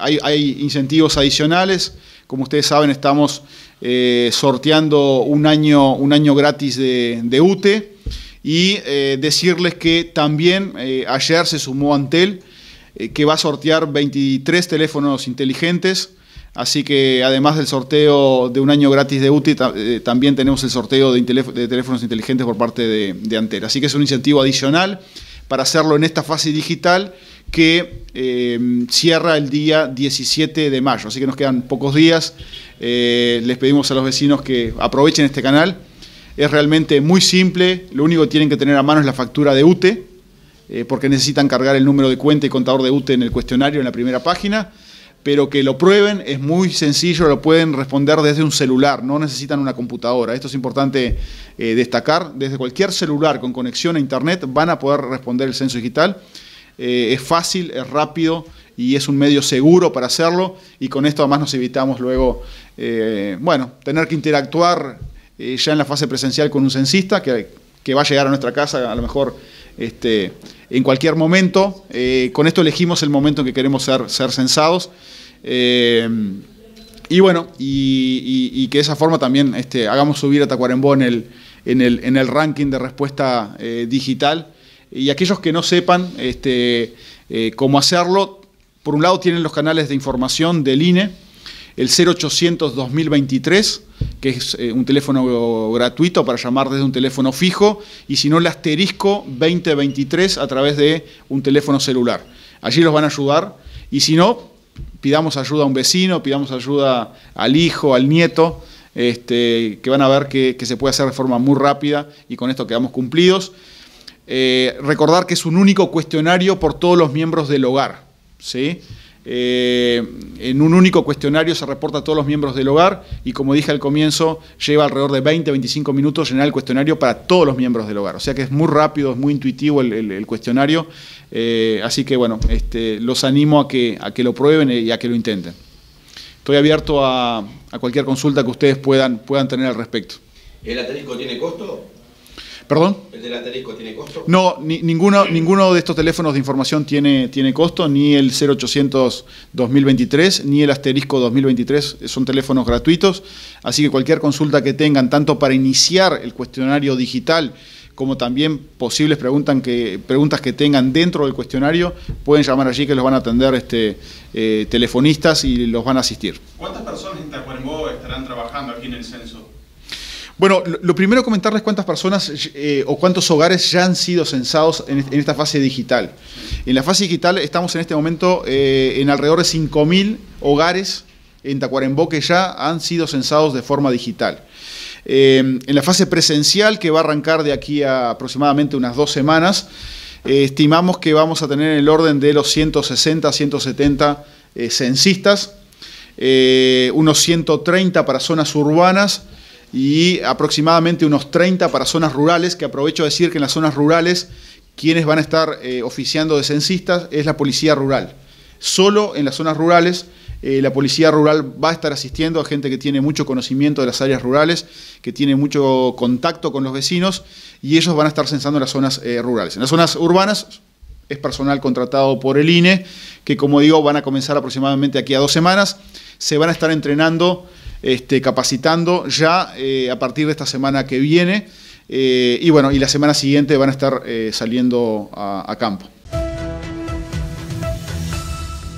hay, incentivos adicionales. Como ustedes saben, estamos sorteando un año, un año gratis de, UTE. Y decirles que también ayer se sumó Antel, que va a sortear 23 teléfonos inteligentes. Así que además del sorteo de un año gratis de UTI, eh, también tenemos el sorteo de, teléfonos inteligentes por parte de, de, Así que es un incentivo adicional para hacerlo en esta fase digital que eh, cierra el día 17 de mayo. Así que nos quedan pocos días. Eh, les pedimos a los vecinos que aprovechen este canal. Es realmente muy simple. Lo único que tienen que tener a mano es la factura de UTE, porque necesitan cargar el número de cuenta y contador de UTE en el cuestionario en la primera página pero que lo prueben, es muy sencillo, lo pueden responder desde un celular, no necesitan una computadora. Esto es importante eh, destacar, desde cualquier celular con conexión a Internet van a poder responder el censo digital. Eh, es fácil, es rápido y es un medio seguro para hacerlo y con esto además nos evitamos luego, eh, bueno, tener que interactuar ya en la fase presencial con un censista que, que, va a llegar a nuestra casa a lo mejor este, en cualquier momento. con esto elegimos el momento en que queremos ser, ser censados. Eh, y bueno, y, que de esa forma también este, hagamos subir a Tacuarembó en el, en el, en el ranking de respuesta eh, digital. Y aquellos que no sepan este, eh, cómo hacerlo, por un lado tienen los canales de información del INE, el 0800 2023, que es un teléfono gratuito para llamar desde un teléfono fijo, y si no el asterisco 2023 a través de un teléfono celular. Allí los van a ayudar, y si no, pidamos ayuda a un vecino, pidamos ayuda al hijo, al nieto, este, que van a ver que, se puede hacer de forma muy rápida y con esto quedamos cumplidos. Eh, recordar que es un único cuestionario por todos los miembros del hogar. ¿sí? Eh, en un único cuestionario se reporta a todos los miembros del hogar y como dije al comienzo, lleva alrededor de 20-25 minutos llenar el cuestionario para todos los miembros del hogar. O sea que es muy rápido, es muy intuitivo el, cuestionario. Eh, así que bueno, este, los animo a que, lo prueben y a que lo intenten. Estoy abierto a, a cualquier consulta que ustedes puedan, puedan tener al respecto. ¿El asterisco tiene costo? ¿Perdón? ¿El del asterisco tiene costo? No, ninguno, ninguno de estos teléfonos de información tiene, tiene costo, ni el 0800 2023, ni el asterisco 2023, son teléfonos gratuitos, así que cualquier consulta que tengan, tanto para iniciar el cuestionario digital, como también posibles preguntas que, preguntas que tengan dentro del cuestionario, pueden llamar allí que los van a atender este, eh, telefonistas y los van a asistir. ¿Cuántas personas en Tacuarembó estarán trabajando aquí en el censo? Bueno, lo primero comentarles cuántas personas eh, o cuántos hogares ya han sido censados en, esta fase digital. En la fase digital estamos en este momento eh, en alrededor de 5.000 hogares en Tacuarembó que ya han sido censados de forma digital. Eh, en la fase presencial, que va a arrancar de aquí a aproximadamente unas dos semanas, estimamos que vamos a tener en el orden de los 160, 170 censistas, unos 130 para zonas urbanas, y aproximadamente unos 30 para zonas rurales, que aprovecho a decir que en las zonas rurales quienes van a estar eh, oficiando de censistas es la policía rural. Solo en las zonas rurales eh, la policía rural va a estar asistiendo a gente que tiene mucho conocimiento de las áreas rurales, que tiene mucho contacto con los vecinos y ellos van a estar censando en las zonas eh, rurales. En las zonas urbanas es personal contratado por el INE, que como digo van a comenzar aproximadamente aquí a dos semanas. Se van a estar entrenando este, capacitando ya eh, a partir de esta semana que viene. Eh, y bueno, y la semana siguiente van a estar eh, saliendo a campo.